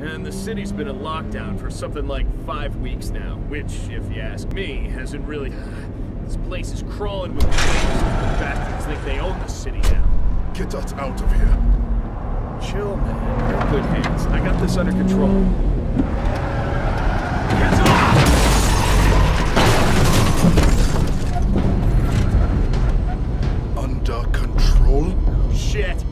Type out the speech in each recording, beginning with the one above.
And the city's been in lockdown for something like five weeks now, which, if you ask me, hasn't really... This place is crawling with changes. Bastards think they own the city now. Get us out of here. Chill, man. You're in good hands. I got this under control. Hands off! Under control? Shit!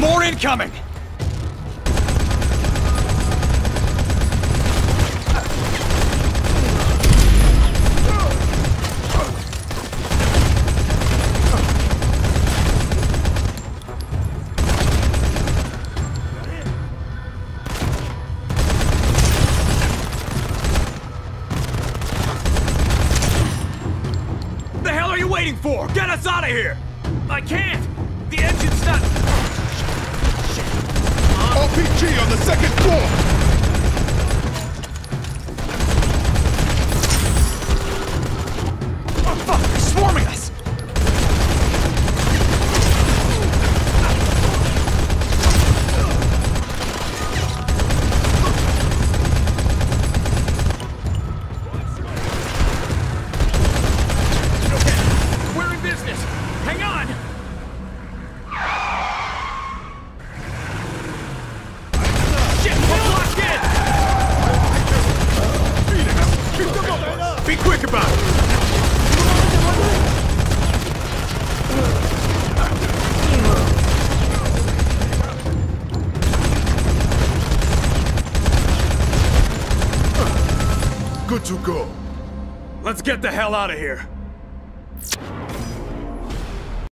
More incoming! Waiting for? Get us out of here! I can't! The engine's not... RPG on the second floor! Be quick about it! Good to go. Let's get the hell out of here!